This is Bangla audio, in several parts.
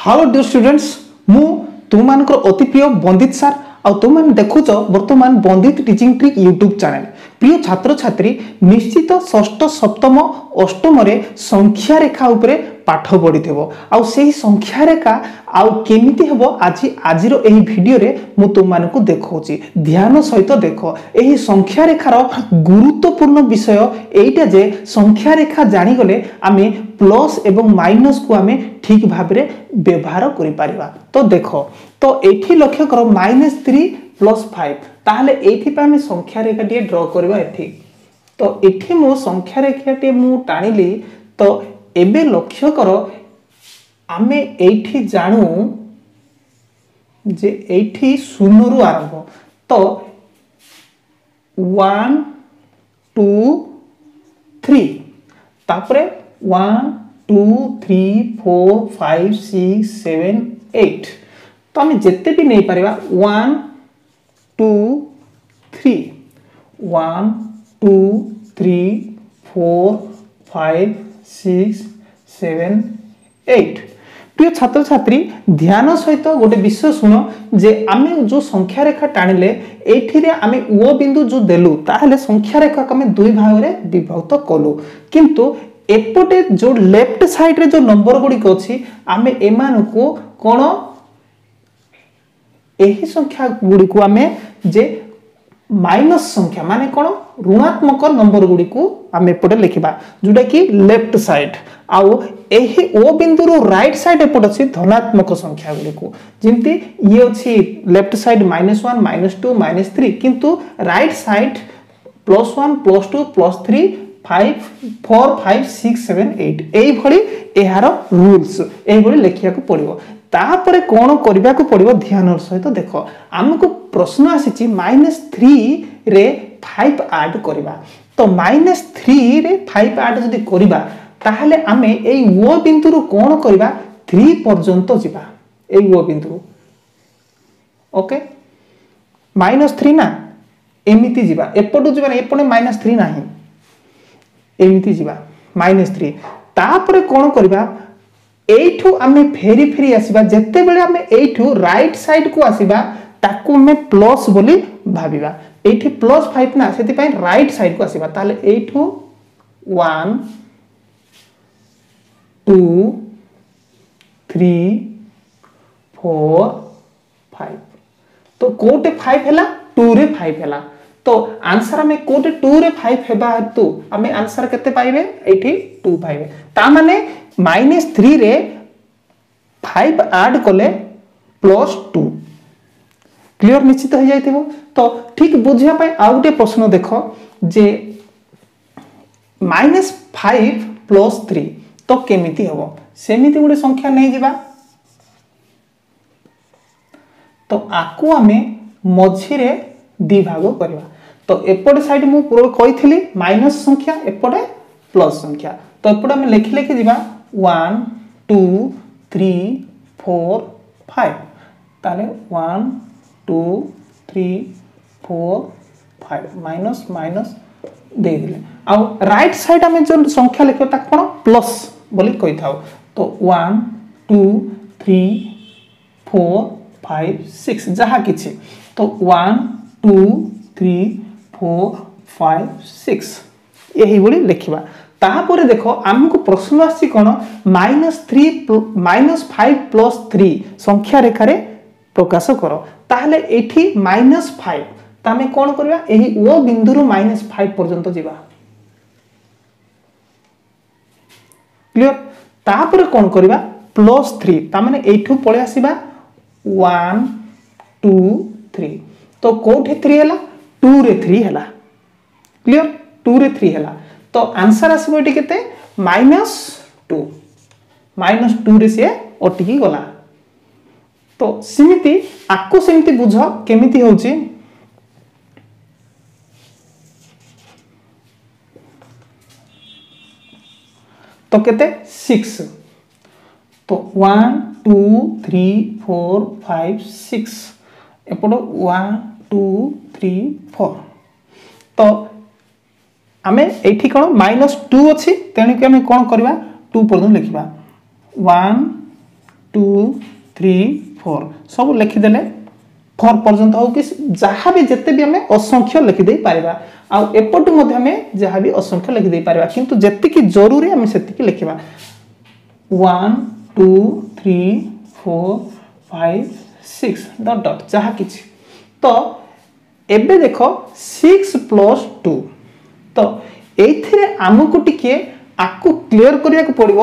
ହ୍ୟାଲୋ ଡିୟର ଷ୍ଟୁଡେଣ୍ଟସ୍ ମୁଁ ତୁମମାନଙ୍କର ଅତି ପ୍ରିୟ ବନ୍ଦିତ ସାର୍ ଆଉ ତୁମମାନେ ଦେଖୁଛ ବର୍ତ୍ତମାନ Bandita teaching trick YouTube channel ପ୍ରିୟ ଛାତ୍ରଛାତ୍ରୀ ନିଶ୍ଚିତ ଷଷ୍ଠ ସପ୍ତମ ଅଷ୍ଟମରେ ସଂଖ୍ୟା ରେଖା ଉପରେ ପାଠ ପଢ଼ିଥିବ। ଆଉ ସେହି ସଂଖ୍ୟା ରେଖା ଆଉ କେମିତି ହେବ ଆଜି ଆଜିର ଏହି ଭିଡ଼ିଓରେ ମୁଁ ତୁମମାନଙ୍କୁ ଦେଖାଉଛି। ଧ୍ୟାନ ସହିତ ଦେଖ। ଏହି ସଂଖ୍ୟା ରେଖାର ଗୁରୁତ୍ୱପୂର୍ଣ୍ଣ ବିଷୟ ଏଇଟା ଯେ ସଂଖ୍ୟା ରେଖା ଜାଣିଗଲେ ଆମେ ପ୍ଲସ୍ ଏବଂ ମାଇନସ୍କୁ ଆମେ ଠିକ୍ ଭାବରେ ବ୍ୟବହାର କରିପାରିବା। ତ ଦେଖ ତ ଏଠି ଲକ୍ଷ୍ୟ କର ମାଇନସ୍ ଥ୍ରୀ ପ୍ଲସ୍ ଫାଇଭ। ତାହେଲେ ଏଇଥିପାଇଁ ଆମେ ସଂଖ୍ୟା ରେଖାଟିଏ ଡ୍ର କରିବା ଏଠି ତ ଏଠି ମୁଁ ସଂଖ୍ୟା ରେଖାଟିଏ ମୁଁ ଟାଣିଲି ତ ଏବେ ଲକ୍ଷ୍ୟ କର ଆମେ ଏଇଠି ଜାଣୁ ଯେ ଏଇଠି ଶୂନରୁ ଆରମ୍ଭ ତ ୱାନ୍ ଟୁ ଥ୍ରୀ ତାପରେ one two three four five six seven eight ତ ଆମେ ଯେତେ ବି ନେଇପାରିବା one two three one two three four five six seven eight প্রিয় ছাত্রছাত্রী, ধ্যান সহিত গোটে বিষয় শুণ যে আমি যে সংখ্যা রেখা টাণিলে এইঠিরে আমি ও বিন্দু যে দেলু তাহলে সংখ্যা রেখাকে আমি দুই ভাগে বিভক্ত কলু কিন্তু এপটে যে লেফট সাইড্রে যে নম্বর গুড়িক অছি আমি এমানকু কোণ ଏହି ସଂଖ୍ୟା ଗୁଡ଼ିକୁ ଆମେ ଯେ ମାଇନସ୍ ସଂଖ୍ୟା ମାନେ କ'ଣ ଋଣାତ୍ମକ ନମ୍ବର ଗୁଡ଼ିକୁ ଆମେ ଏପଟେ ଲେଖିବା ଯେଉଁଟାକି ଲେଫ୍ଟ ସାଇଡ୍ ଆଉ ଏହି ଓ ବିନ୍ଦୁରୁ ରାଇଟ୍ ସାଇଡ୍ ଏପଟେ ଅଛି ଧନାତ୍ମକ ସଂଖ୍ୟା ଗୁଡ଼ିକୁ ଯେମିତି ଇଏ ଅଛି left side minus one minus two minus three କିନ୍ତୁ right side plus one plus two plus three five four five six seven eight এইভাবে ଏହାର ରୁଲ୍ସ ଏହିଭଳି ଲେଖିବାକୁ ପଡ଼ିବ ତାପରେ କ'ଣ କରିବାକୁ ପଡ଼ିବ ଧ୍ୟାନର ସହିତ ଦେଖ ଆମକୁ ପ୍ରଶ୍ନ ଆସିଛି ମାଇନସ୍ ଥ୍ରୀରେ ଫାଇଭ୍ ଆଡ୍ କରିବା। ତ ମାଇନସ୍ ଥ୍ରୀରେ ଫାଇଭ୍ ଆଡ୍ ଯଦି କରିବା ତାହେଲେ ଆମେ ଏଇ ଓ ବିନ୍ଦୁରୁ କ'ଣ କରିବା? ଥ୍ରୀ ପର୍ଯ୍ୟନ୍ତ ଯିବା। ଏଇ ଓ ବିନ୍ଦୁରୁ। ଓକେ ମାଇନସ୍ ଥ୍ରୀ ନା? ଏମିତି ଯିବା। ଏପଟୁ ଯିବା ନା ଏପଟେ ମାଇନସ୍ ଥ୍ରୀ ନାହିଁ। ଏମିତି ଯିବା। ମାଇନସ୍ ଥ୍ରୀ ତାପରେ କ'ଣ କରିବା? এইঠু আমি ফেরি ফেরি আসবা যেতেবেলে আমি এইঠু রাইট সাইড কু আসবা তাকু আমি প্লস বলি ভাবিবা এইটি প্লস ফাইভ না সেপাই রাইট সাইড কু আসবা তাহলে এইঠু one two three four five তো কোটে ফাইভ হেলা টু রে ফাইভ হেলা তো আনসার আমি কোটে টু রে ফাইভ হেবা হেতু আমি আনসার কেতে পাইবে এইটি টু পাইবে তা মানে মাইনস থ্রিরে ফাইভ আড কলে প্লস টু ক্লিয়র নিশ্চিত হয়ে যাই তো ঠিক পাই আউ গোটে প্রশ্ন দেখ যে মাইনস ফাইভ প্লস থ্রি তো কেমিতি হব? সেমিতি গোটে সংখ্যা নেই যা তো আকু আমি মঝিরে দি ভাগ করা তো এপটে সাইড মু পুরো কইছিলি মাইনস সংখ্যা, এপটে প্লস সংখ্যা। তো এপটে আমি লেখি লেখি যা one two three four five তাহলে one two three four five minus minus ଦେଇଦେଲେ ଆଉ ରାଇଟ୍ ସାଇଡ୍ ଆମେ ଯେଉଁ ସଂଖ୍ୟା ଲେଖିବା ତାକୁ କ'ଣ ପ୍ଲସ୍ ବୋଲି କହିଥାଉ ତ one two three four five six ଯାହା କିଛି ତ one two three four five six ଏହିଭଳି ଲେଖିବା ତାପରେ ଦେଖ ଆମକୁ ପ୍ରଶ୍ନ ଆସିଛି କ'ଣ minus three minus five plus three ସଂଖ୍ୟା ରେଖାରେ ପ୍ରକାଶ କର ତାହେଲେ ଏଠି ମାଇନସ୍ ଫାଇଭ୍ ତ ଆମେ କ'ଣ କରିବା ଏହି ଓ ବିନ୍ଦୁରୁ ମାଇନସ୍ ଫାଇଭ୍ ପର୍ଯ୍ୟନ୍ତ ଯିବା କ୍ଲିଅର ତାପରେ କ'ଣ କରିବା ପ୍ଲସ୍ ଥ୍ରୀ ତାମାନେ ଏଇଠୁ ପଳେଇ ଆସିବା ୱାନ୍ ଟୁ ଥ୍ରୀ ତ କୋଉଠି ଥ୍ରୀ ହେଲା ଟୁରେ ଥ୍ରୀ ହେଲା କ୍ଲିଅର ଟୁରେ ଥ୍ରୀ तो आंसर आसो ये माइनस टू माइनस टू रे सी अटकी गला तो सेमती आपको सेमती बुझ केमी हो तो केते सिक्स तो one two three four five six एपट one two three four तो ଆମେ ଏଇଠି କ'ଣ ମାଇନସ୍ ଟୁ ଅଛି ତେଣୁକି ଆମେ କ'ଣ କରିବା ଟୁ ପର୍ଯ୍ୟନ୍ତ ଲେଖିବା ୱାନ୍ ଟୁ থ্রি ফোর ସବୁ ଲେଖିଦେଲେ ଫୋର୍ ପର୍ଯ୍ୟନ୍ତ ହଉ କି ଯାହା ବି ଯେତେ ବି ଆମେ ଅସଂଖ୍ୟ ଲେଖିଦେଇ ପାରିବା ଆଉ ଏପଟୁ ମଧ୍ୟ ଆମେ ଯାହା ବି ଅସଂଖ୍ୟ ଲେଖିଦେଇ ପାରିବା କିନ୍ତୁ ଯେତିକି ଜରୁରୀ ଆମେ ସେତିକି ଲେଖିବା one two three four five six dot dot ଯାହା କିଛି ତ ଏବେ ଦେଖ ସିକ୍ସ ପ୍ଲସ୍ ଟୁ ତ ଏଇଥିରେ ଆମକୁ ଟିକେ ଆକୁ କ୍ଲିଅର କରିବାକୁ ପଡ଼ିବ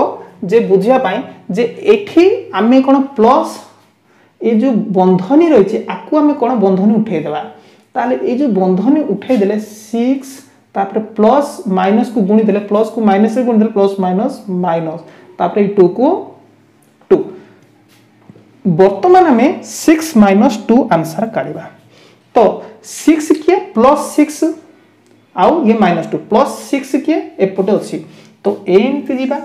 ଯେ ବୁଝିବା ପାଇଁ ଯେ ଏଠି ଆମେ କ'ଣ ପ୍ଲସ୍ ଏ ଯେଉଁ ବନ୍ଧନୀ ରହିଛି ଆକୁ ଆମେ କ'ଣ ବନ୍ଧନୀ ଉଠେଇଦେବା ତାହେଲେ ଏଇ ଯେଉଁ ବନ୍ଧନୀ ଉଠେଇଦେଲେ ସିକ୍ସ ତାପରେ ପ୍ଲସ୍ ମାଇନସ୍କୁ ଗୁଣିଦେଲେ ପ୍ଲସ୍କୁ ମାଇନସ୍ରେ ଗୁଣିଦେଲେ ପ୍ଲସ୍ ମାଇନସ୍ ମାଇନସ୍ ତାପରେ ଏଇ ଟୁକୁ ଟୁ ବର୍ତ୍ତମାନ ଆମେ ସିକ୍ସ ମାଇନସ୍ ଟୁ ଆନ୍ସର କାଢ଼ିବା ତ ସିକ୍ସ କିଏ ପ୍ଲସ୍ ସିକ୍ସ ଆଉ ଇଏ ମାଇନସ୍ ଟୁ ପ୍ଲସ୍ ସିକ୍ସ କିଏ? ଏପଟେ ଅଛି। ତ ଏମିତି ଯିବା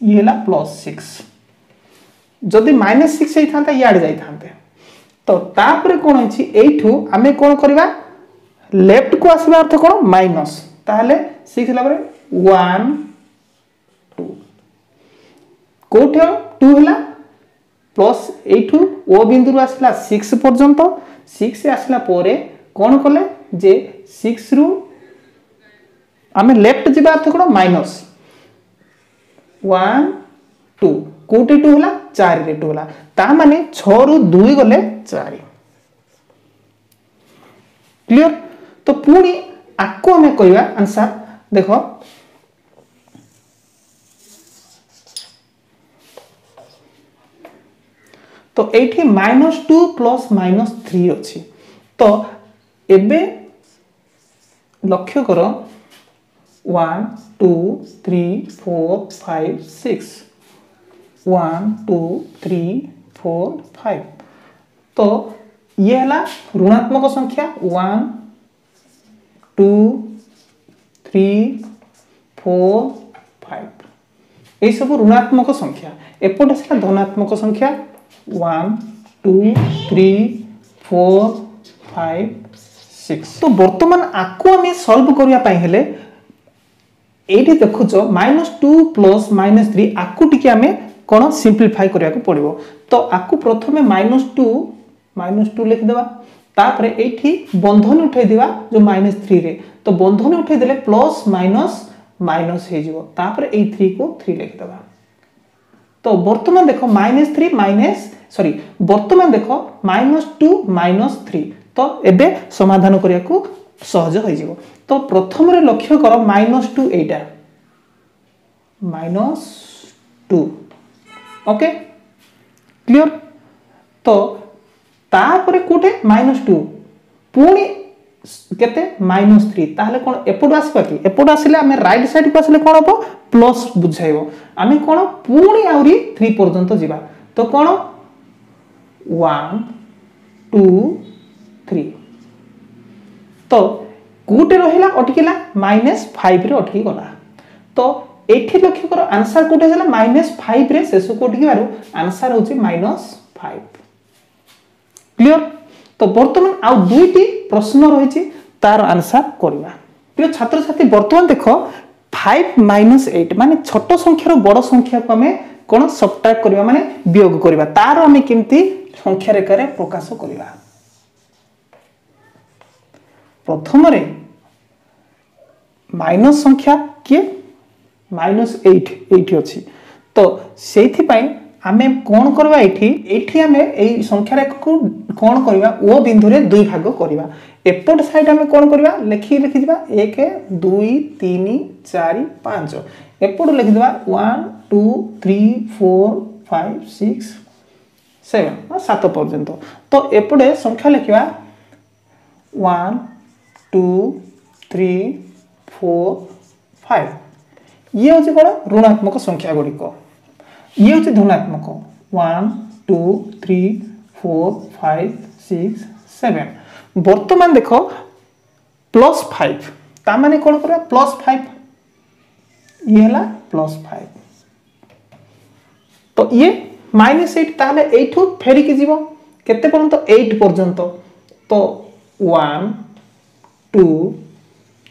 ଇଏ ହେଲା ପ୍ଲସ୍ ସିକ୍ସ ଯଦି ମାଇନସ୍ ସିକ୍ସ ହେଇଥାନ୍ତା ଇଆଡ଼େ ଯାଇଥାନ୍ତେ। ତ ତାପରେ କ'ଣ ହେଇଛି? ଏଇଠୁ ଆମେ କ'ଣ କରିବା? ଲେଫ୍ଟକୁ ଆସିବା ଅର୍ଥ କ'ଣ? ମାଇନସ୍ ତାହେଲେ ସିକ୍ସ ହେଲା ପରେ ୱାନ୍ ଟୁ କେଉଁଠି ଟୁ ହେଲା ପ୍ଲସ୍ ଏଇଠୁ ଓ ବିନ୍ଦୁରୁ ଆସିଲା ସିକ୍ସ ପର୍ଯ୍ୟନ୍ତ। ସିକ୍ସ ଆସିଲା ପରେ କ'ଣ କଲେ? ଯେ आम लेफ्ट जावा अर्थ कौन माइनस वन टू कौटी टू है चार टू है मान छु दुई गले चार क्लीयर तो पुणी आपको आम कह आंसर देख তো এইটি minus two plus minus three অছি তো এবে লক্ষ্য কর one two three four five six one, two, three, four, five. तो ये है ऋणात्मक संख्या. One two three four five ये सब ऋणात्मक संख्या. एपट आसा धनात्मक संख्या. One two three four five six तो बर्तमान आपको आम सल्व करने এইটি দেখুছ minus two plus minus three আকু টিকে আমি କ'ଣ ସିମ୍ପ୍ଲିଫାଏ କରିବାକୁ ପଡ଼ିବ ତ ଆକୁ ପ୍ରଥମେ ମାଇନସ୍ ଟୁ ମାଇନସ୍ ଟୁ ଲେଖିଦେବା ତାପରେ ଏଇଠି ବନ୍ଧନୀ ଉଠାଇଦେବା ଯେଉଁ ମାଇନସ୍ ଥ୍ରୀରେ ତ ବନ୍ଧନୀ ଉଠାଇଦେଲେ ପ୍ଲସ୍ ମାଇନସ୍ ମାଇନସ୍ ହେଇଯିବ ତାପରେ ଏଇ ଥ୍ରୀକୁ ଥ୍ରୀ ଲେଖିଦେବା ତ ବର୍ତ୍ତମାନ ଦେଖ ମାଇନସ୍ ଥ୍ରୀ ମାଇନସ୍ ସରି ବର୍ତ୍ତମାନ ଦେଖ ମାଇନସ୍ ଟୁ ମାଇନସ୍ ଥ୍ରୀ ତ ଏବେ ସମାଧାନ କରିବାକୁ সহজ হয়ে তো প্রথমে লক্ষ্য কর মাইনস টু এইটা। মাইনস টু ওকে ক্লিয়ার তো তাপরে কোটে মাইনস টু পুনি কেতে মাইনস থ্রি তাহলে কোণ এপটু আসবা কি এপটু আসলে আমি রাইট সাইডকু আসলে কোণ হব প্লস বুঝাইব আমি কোণ পুনি আহরি থ্রি পর্যন্ত যা তো কোণ ওয়ান টু থ্রি তো কোটে রহিলা অটকিলা মাইনাস ফাইভরে অটকি গলা তো ଏଠି ଲକ୍ଷ୍ୟ କର ଆନ୍ସର କୋଉଠି ଆସିଲା ମାଇନସ୍ ଫାଇଭରେ ଶେଷକୁ ଉଠିବାରୁ ଆନ୍ସର ହେଉଛି ମାଇନସ୍ ଫାଇଭ କ୍ଲିଅର ତ ବର୍ତ୍ତମାନ ଆଉ ଦୁଇଟି ପ୍ରଶ୍ନ ରହିଛି ତାର ଆନ୍ସର କରିବା ପ୍ରିୟ ଛାତ୍ରଛାତ୍ରୀ ବର୍ତ୍ତମାନ ଦେଖ ফাইভ মাইনস এইট মানে ছোট সংখ্যার বড় সংখ্যাকে আমি কোণ সবট্রাক্ট করা মানে বিয়োগ করা তার আমি কেমতি সংখ্যা রেখার প্রকাশ করা প্রথমরে মাইনস সংখ্যা কিয়ে মাইনস এইট এইটি অছি তো সেইপাই আমি কোণ করবা এটি এটি আমি এই সংখ্যা রেখাকে কোণ করা ও বিন্দুরে দুই ভাগ করা এপট সাইড আমি কোণ করা লেখি লিখিযা এক দুই তিন চারি পাঁচ এপট লিখিদেবা one two three four five six seven সাত পর্যন্ত তো এপটে সংখ্যা লেখিবা one two three four five ଇଏ ହେଉଛି କ'ଣ ଋଣାତ୍ମକ ସଂଖ୍ୟା ଗୁଡ଼ିକ ଇଏ ହେଉଛି ଧନାତ୍ମକ one two three four five six seven ବର୍ତ୍ତମାନ ଦେଖ ପ୍ଲସ୍ ଫାଇଭ୍ ତାମାନେ କ'ଣ କରିବା ପ୍ଲସ୍ ଫାଇଭ୍ ଇଏ ହେଲା ପ୍ଲସ୍ ଫାଇଭ୍ ତ ଇଏ ମାଇନସ୍ ଏଇଟ୍ ତାହେଲେ ଏଇଠୁ ଫେରିକି ଯିବ କେତେ ପର୍ଯ୍ୟନ୍ତ ଏଇଟ୍ ପର୍ଯ୍ୟନ୍ତ ତ one two,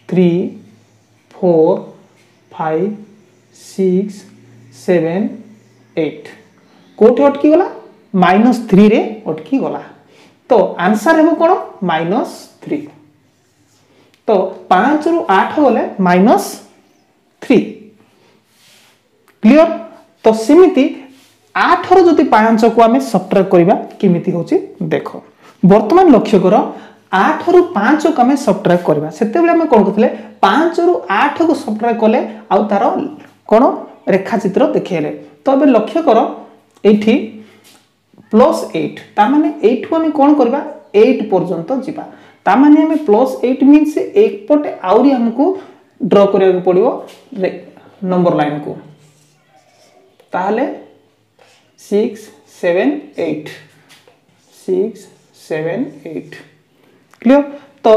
three, four, five, six, seven, eight. কোটি অটকিগলা মাইনস থ্রিরে অটকিগলা তো আনসার হব কোণ মাইনস থ্রি। তো পাঁচ রু আঠ গলে মাইনস থ্রি। ক্লিয়র? তো সেমিতি আঠর যদি পাঁচকু আমি সবট্রাক্ট করা কমিটি হচ্ছে দেখ বর্তমান লক্ষ্য কর ଆଠରୁ ପାଞ୍ଚକୁ ଆମେ ସବଟ୍ରାକ୍ଟ କରିବା। ସେତେବେଳେ ଆମେ କ'ଣ କରୁଥିଲେ? ପାଞ୍ଚରୁ ଆଠକୁ ସବଟ୍ରାକ୍ଟ କଲେ ଆଉ ତାର କ'ଣ? ରେଖାଚିତ୍ର ଦେଖେଇଲେ। ତ ଏବେ ଲକ୍ଷ୍ୟ କର ଏଇଠି ପ୍ଲସ୍ ଏଇଟ୍ ତାମାନେ ଏଇଠୁ ଆମେ କ'ଣ କରିବା? ଏଇଟ୍ ପର୍ଯ୍ୟନ୍ତ ଯିବା। ତାମାନେ ଆମେ ପ୍ଲସ୍ ଏଇଟ୍ ମିନ୍ସ ଏଇପଟେ ଆହୁରି ଆମକୁ ଡ୍ର କରିବାକୁ ପଡ଼ିବ ନମ୍ବର ଲାଇନ୍କୁ ତାହେଲେ six seven eight six seven eight clear ତ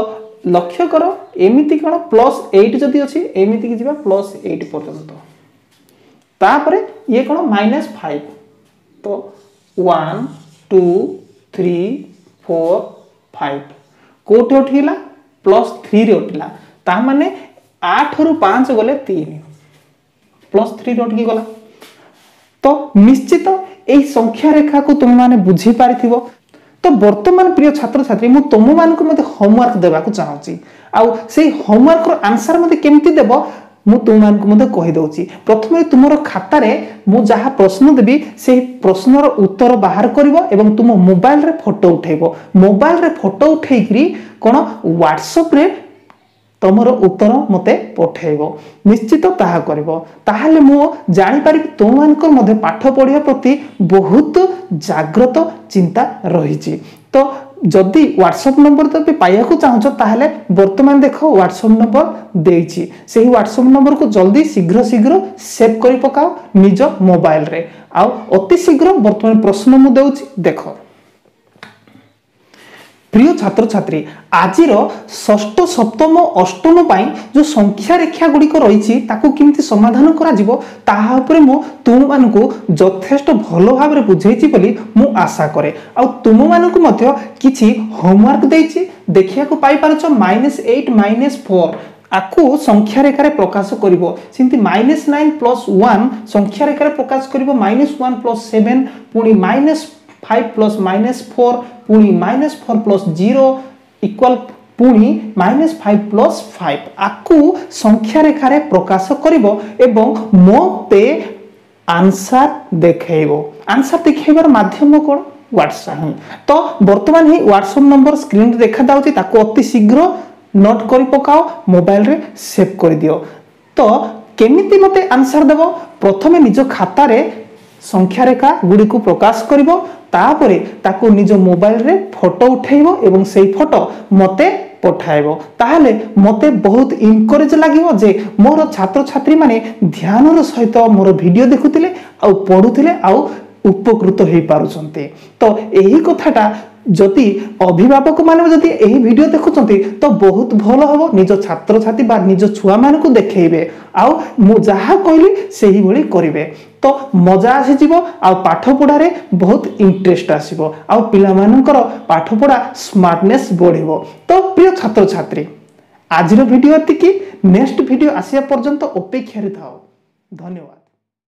ଲକ୍ଷ୍ୟ କର ଏମିତି କ'ଣ ପ୍ଲସ୍ ଏଇଟ୍ ଯଦି ଅଛି ଏମିତିକି ଯିବା ପ୍ଲସ୍ ଏଇଟ୍ ପର୍ଯ୍ୟନ୍ତ। ତାପରେ ଇଏ କ'ଣ ମାଇନସ୍ ଫାଇଭ ତ one two three four five କେଉଁଠି ଉଠିଲା ପ୍ଲସ୍ ଥ୍ରୀରେ ଉଠିଲା ତାମାନେ ଆଠରୁ ପାଞ୍ଚ ଗଲେ ତିନି। ପ୍ଲସ୍ ଥ୍ରୀରେ ଉଠିକି ଗଲା। ତ ନିଶ୍ଚିତ ଏଇ ସଂଖ୍ୟା ରେଖାକୁ ତୁମେମାନେ ବୁଝିପାରିଥିବ। ତ ବର୍ତ୍ତମାନ ପ୍ରିୟ ଛାତ୍ରଛାତ୍ରୀ ମୁଁ ତୁମମାନଙ୍କୁ ମଧ୍ୟ ହୋମୱାର୍କ ଦେବାକୁ ଚାହୁଁଛି ଆଉ ସେଇ ହୋମୱାର୍କର ଆନ୍ସର ମୋତେ କେମିତି ଦେବ ମୁଁ ତୁମମାନଙ୍କୁ ମଧ୍ୟ କହିଦେଉଛି ପ୍ରଥମେ ତୁମର ଖାତାରେ ମୁଁ ଯାହା ପ୍ରଶ୍ନ ଦେବି ସେହି ପ୍ରଶ୍ନର ଉତ୍ତର ବାହାର କରିବ ଏବଂ ତୁମ ମୋବାଇଲରେ ଫଟୋ ଉଠାଇବ ମୋବାଇଲରେ ଫଟୋ ଉଠାଇକିରି କ'ଣ ହ୍ୱାଟ୍ସଆପ୍ରେ ତମର ଉତ୍ତର ମୋତେ ପଠାଇବ। ନିଶ୍ଚିତ ତାହା କରିବ। ତାହେଲେ ମୁଁ ଜାଣିପାରିବି ତୁମମାନଙ୍କର ମଧ୍ୟ ପାଠ ପଢ଼ିବା ପ୍ରତି ବହୁତ ଜାଗ୍ରତ ଚିନ୍ତା ରହିଛି। ତ ଯଦି ହ୍ୱାଟ୍ସଆପ୍ ନମ୍ବର ତମେ ପାଇବାକୁ ଚାହୁଁଛ ତାହେଲେ ବର୍ତ୍ତମାନ ଦେଖ ହ୍ୱାଟ୍ସଆପ୍ ନମ୍ବର ଦେଇଛି। ସେହି ହ୍ୱାଟ୍ସଆପ୍ ନମ୍ବରକୁ ଜଲ୍ଦି ଶୀଘ୍ର ଶୀଘ୍ର ସେଭ୍ କରି ପକାଅ ନିଜ ମୋବାଇଲରେ ଆଉ ଅତି ଶୀଘ୍ର ବର୍ତ୍ତମାନ ପ୍ରଶ୍ନ ମୁଁ ଦେଉଛି ଦେଖ। প্রিয় ছাত্রছাত্রী, আজির ষষ্ঠ, সপ্তম, অষ্টম পাই যে সংখ্যা রেখা গুড়িক রয়েছে তাকে কেমতি সমাধান করা যাব তাহা উপরে মু তুমমানকু যথেষ্ট ভালো ভাবে বুঝাইছি বলে মু আশা করে আউ তুমমানকু মধ্য কিছু হোমওয়ার্ক দেইছি দেখিବାକୁ পাইপারছ মাইনাস এইট মাইনাস ফোর আকু সংখ্যা রেখার প্রকাশ করব সেমতি মাইনাস নাইন প্লস ওয়ান সংখ্যা রেখার প্রকাশ করব মাইনাস ওয়ান প্লস সেভেন পুঁ মাইনাস 5 plus minus 4 पुणी minus 4 plus 0 equal পুনি মাইনাস ফাইভ প্লস ফাইভ আকু সংখ্যা রেখার প্রকাশ করব এবং মতে আনসার দেখাইব আনসার দেখাইবার মাধ্যম কোণ হোয়াটসঅ্যাপ তো বর্তমান এই হোয়াটসঅ্যাপ নম্বর স্ক্রিনে দেখা যাচ্ছে তাকে অতি শীঘ্র নোট করে পকাও মোবাইলরে সেভ করে দিও তো কেমিতি মতে আনসার দেব প্রথমে নিজ খাতারে ରେଖା ଗୁଡ଼ିକୁ ପ୍ରକାଶ କରିବ ତାପରେ ତାକୁ ନିଜ ମୋବାଇଲରେ ଫଟୋ ଉଠାଇବ ଏବଂ ସେଇ ଫଟୋ ମୋତେ ପଠାଇବ। ତାହେଲେ ମୋତେ ବହୁତ ଇନକରେଜ ଲାଗିବ ଯେ ମୋର ଛାତ୍ରଛାତ୍ରୀମାନେ ଧ୍ୟାନର ସହିତ ମୋର ଭିଡ଼ିଓ ଦେଖୁଥିଲେ ଆଉ ପଢ଼ୁଥିଲେ ଆଉ ଉପକୃତ ହେଇପାରୁଛନ୍ତି। ତ ଏହି କଥାଟା ଯଦି ଅଭିଭାବକମାନେ ଯଦି ଏହି ଭିଡ଼ିଓ ଦେଖୁଛନ୍ତି ତ ବହୁତ ଭଲ ହେବ ନିଜ ଛାତ୍ରଛାତ୍ରୀ ବା ନିଜ ଛୁଆମାନଙ୍କୁ ଦେଖେଇବେ। ଆଉ ମୁଁ ଯାହା କହିଲି ସେହିଭଳି କରିବେ। ତ ମଜା ଆସିଯିବ ଆଉ ପାଠ ପଢ଼ାରେ ବହୁତ ଇଣ୍ଟରେଷ୍ଟ ଆସିବ। ଆଉ ପିଲାମାନଙ୍କର ପାଠପଢ଼ା ସ୍ମାର୍ଟନେସ୍ ବଢ଼ିବ। ତ ପ୍ରିୟ ଛାତ୍ରଛାତ୍ରୀ ଆଜିର ଭିଡ଼ିଓ ଏତିକି। ନେକ୍ସଟ ଭିଡ଼ିଓ ଆସିବା ପର୍ଯ୍ୟନ୍ତ ଅପେକ୍ଷାରେ ଥାଅ। ଧନ୍ୟବାଦ।